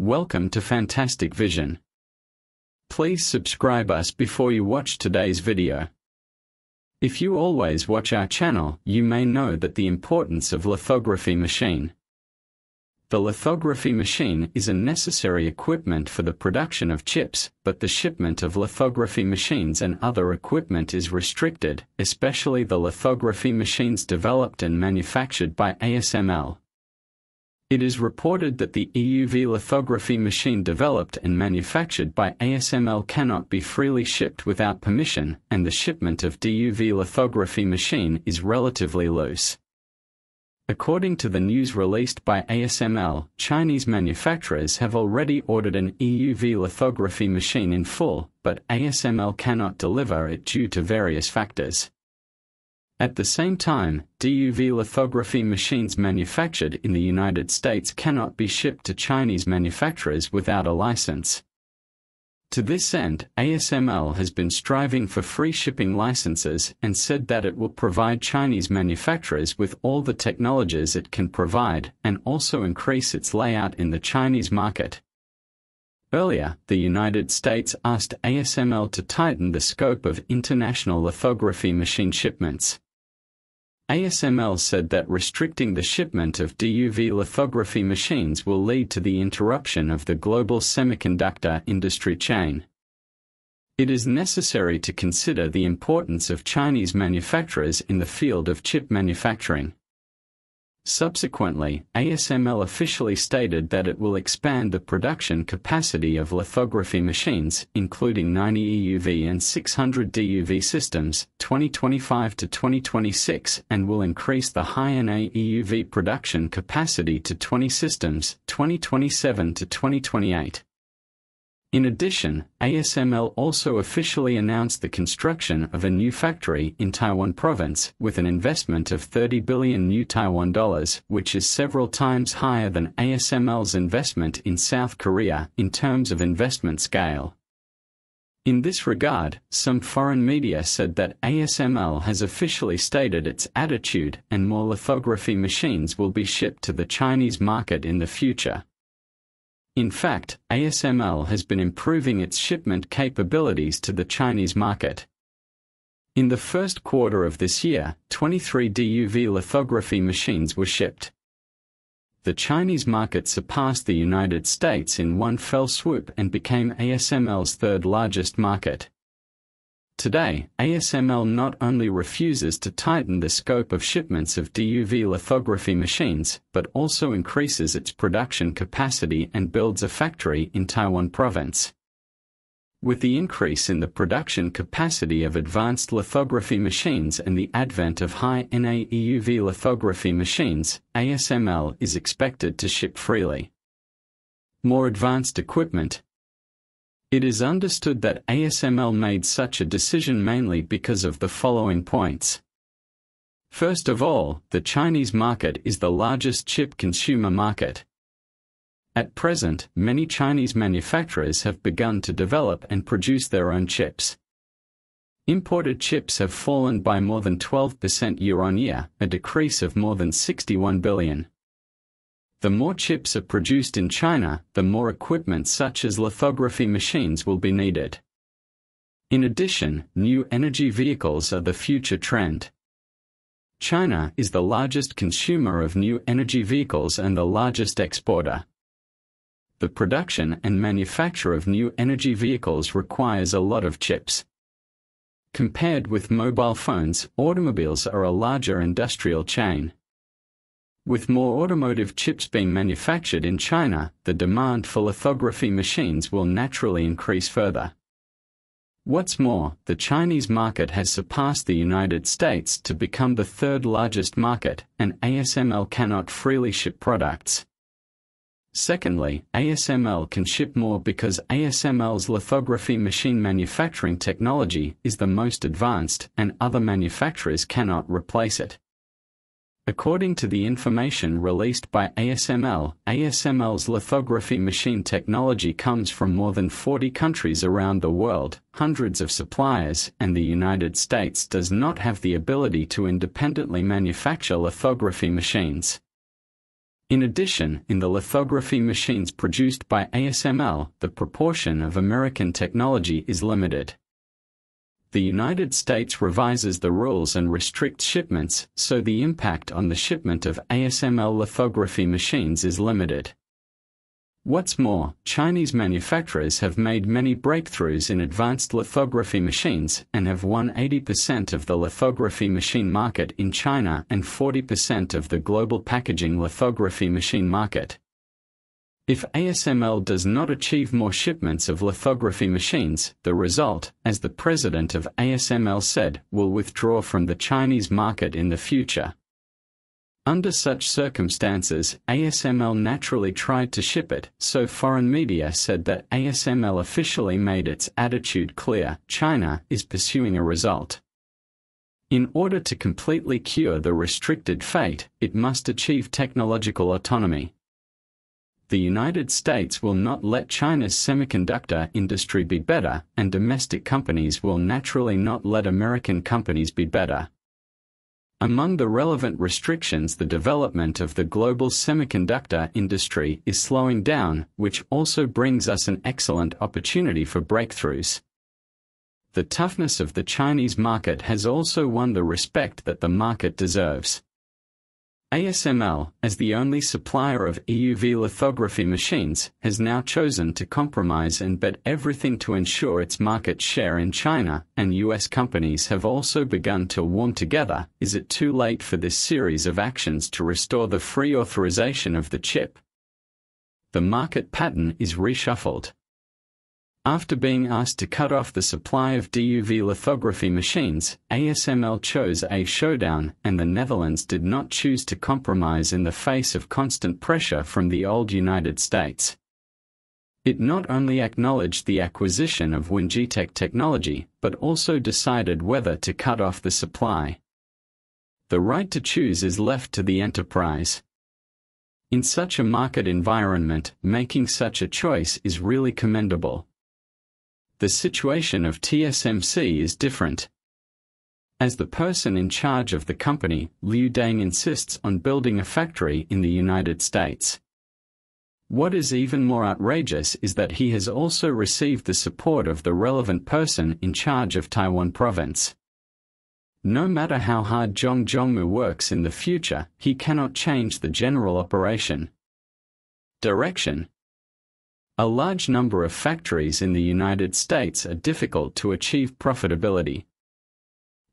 Welcome to Fantastic Vision. Please subscribe us before you watch today's video. If you always watch our channel, you may know that the importance of lithography machine. The lithography machine is a necessary equipment for the production of chips, but the shipment of lithography machines and other equipment is restricted, especially the lithography machines developed and manufactured by ASML. It is reported that the EUV lithography machine developed and manufactured by ASML cannot be freely shipped without permission, and the shipment of DUV lithography machine is relatively loose. According to the news released by ASML, Chinese manufacturers have already ordered an EUV lithography machine in full, but ASML cannot deliver it due to various factors. At the same time, DUV lithography machines manufactured in the United States cannot be shipped to Chinese manufacturers without a license. To this end, ASML has been striving for free shipping licenses and said that it will provide Chinese manufacturers with all the technologies it can provide and also increase its layout in the Chinese market. Earlier, the United States asked ASML to tighten the scope of international lithography machine shipments. ASML said that restricting the shipment of DUV lithography machines will lead to the interruption of the global semiconductor industry chain. It is necessary to consider the importance of Chinese manufacturers in the field of chip manufacturing. Subsequently, ASML officially stated that it will expand the production capacity of lithography machines, including 90 EUV and 600 DUV systems, 2025 to 2026, and will increase the high-NA EUV production capacity to 20 systems, 2027 to 2028. In addition, ASML also officially announced the construction of a new factory in Taiwan province with an investment of 30 billion new Taiwan dollars, which is several times higher than ASML's investment in South Korea in terms of investment scale. In this regard, some foreign media said that ASML has officially stated its attitude and more lithography machines will be shipped to the Chinese market in the future. In fact, ASML has been improving its shipment capabilities to the Chinese market. In the first quarter of this year, 23 DUV lithography machines were shipped. The Chinese market surpassed the United States in one fell swoop and became ASML's third largest market. Today, ASML not only refuses to tighten the scope of shipments of DUV lithography machines, but also increases its production capacity and builds a factory in Taiwan province. With the increase in the production capacity of advanced lithography machines and the advent of high NA EUV lithography machines, ASML is expected to ship freely. More advanced equipment, it is understood that ASML made such a decision mainly because of the following points. First of all, the Chinese market is the largest chip consumer market. At present, many Chinese manufacturers have begun to develop and produce their own chips. Imported chips have fallen by more than 12% year on year, a decrease of more than 61 billion. The more chips are produced in China, the more equipment such as lithography machines will be needed. In addition, new energy vehicles are the future trend. China is the largest consumer of new energy vehicles and the largest exporter. The production and manufacture of new energy vehicles requires a lot of chips. Compared with mobile phones, automobiles are a larger industrial chain. With more automotive chips being manufactured in China, the demand for lithography machines will naturally increase further. What's more, the Chinese market has surpassed the United States to become the third largest market, and ASML cannot freely ship products. Secondly, ASML can ship more because ASML's lithography machine manufacturing technology is the most advanced and other manufacturers cannot replace it. According to the information released by ASML, ASML's lithography machine technology comes from more than 40 countries around the world, hundreds of suppliers, and the United States does not have the ability to independently manufacture lithography machines. In addition, in the lithography machines produced by ASML, the proportion of American technology is limited. The United States revises the rules and restricts shipments, so the impact on the shipment of ASML lithography machines is limited. What's more, Chinese manufacturers have made many breakthroughs in advanced lithography machines and have won 80% of the lithography machine market in China and 40% of the global packaging lithography machine market. If ASML does not achieve more shipments of lithography machines, the result, as the president of ASML said, will withdraw from the Chinese market in the future. Under such circumstances, ASML naturally tried to ship it, so foreign media said that ASML officially made its attitude clear China is pursuing a result. In order to completely cure the restricted fate, it must achieve technological autonomy. The United States will not let China's semiconductor industry be better, and domestic companies will naturally not let American companies be better. Among the relevant restrictions the development of the global semiconductor industry is slowing down, which also brings us an excellent opportunity for breakthroughs. The toughness of the Chinese market has also won the respect that the market deserves. ASML, as the only supplier of EUV lithography machines, has now chosen to compromise and bet everything to ensure its market share in China, and US companies have also begun to warm together. Is it too late for this series of actions to restore the free authorization of the chip? The market pattern is reshuffled. After being asked to cut off the supply of DUV lithography machines, ASML chose a showdown, and the Netherlands did not choose to compromise in the face of constant pressure from the old United States. It not only acknowledged the acquisition of Wingtech technology, but also decided whether to cut off the supply. The right to choose is left to the enterprise. In such a market environment, making such a choice is really commendable. The situation of TSMC is different. As the person in charge of the company, Liu Deyin insists on building a factory in the United States. What is even more outrageous is that he has also received the support of the relevant person in charge of Taiwan province. No matter how hard Zhang Zhongmou works in the future, he cannot change the general operation. Direction a large number of factories in the United States are difficult to achieve profitability.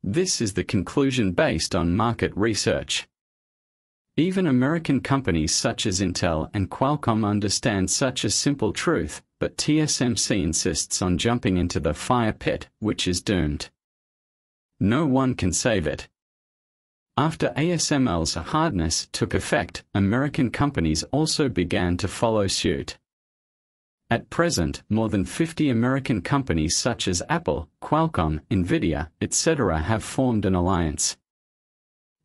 This is the conclusion based on market research. Even American companies such as Intel and Qualcomm understand such a simple truth, but TSMC insists on jumping into the fire pit, which is doomed. No one can save it. After ASML's hardness took effect, American companies also began to follow suit. At present, more than 50 American companies such as Apple, Qualcomm, Nvidia, etc. have formed an alliance.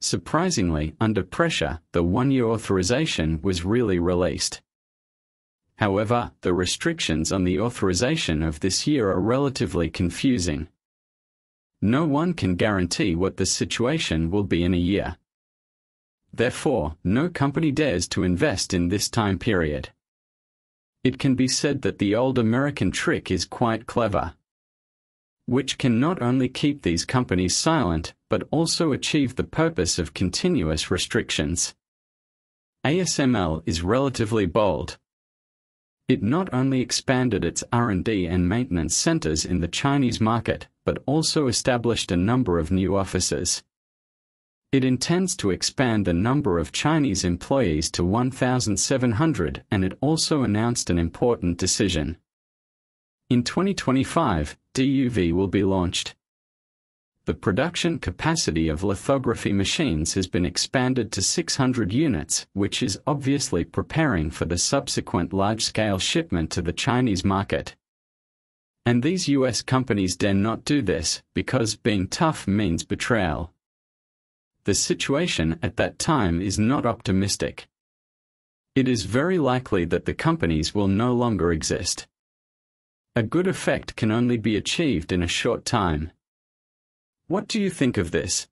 Surprisingly, under pressure, the one-year authorization was really released. However, the restrictions on the authorization of this year are relatively confusing. No one can guarantee what the situation will be in a year. Therefore, no company dares to invest in this time period. It can be said that the old American trick is quite clever, which can not only keep these companies silent, but also achieve the purpose of continuous restrictions. ASML is relatively bold. It not only expanded its R&D and maintenance centers in the Chinese market, but also established a number of new offices. It intends to expand the number of Chinese employees to 1,700 and it also announced an important decision. In 2025, DUV will be launched. The production capacity of lithography machines has been expanded to 600 units, which is obviously preparing for the subsequent large-scale shipment to the Chinese market. And these US companies dare not do this, because being tough means betrayal. The situation at that time is not optimistic. It is very likely that the companies will no longer exist. A good effect can only be achieved in a short time. What do you think of this?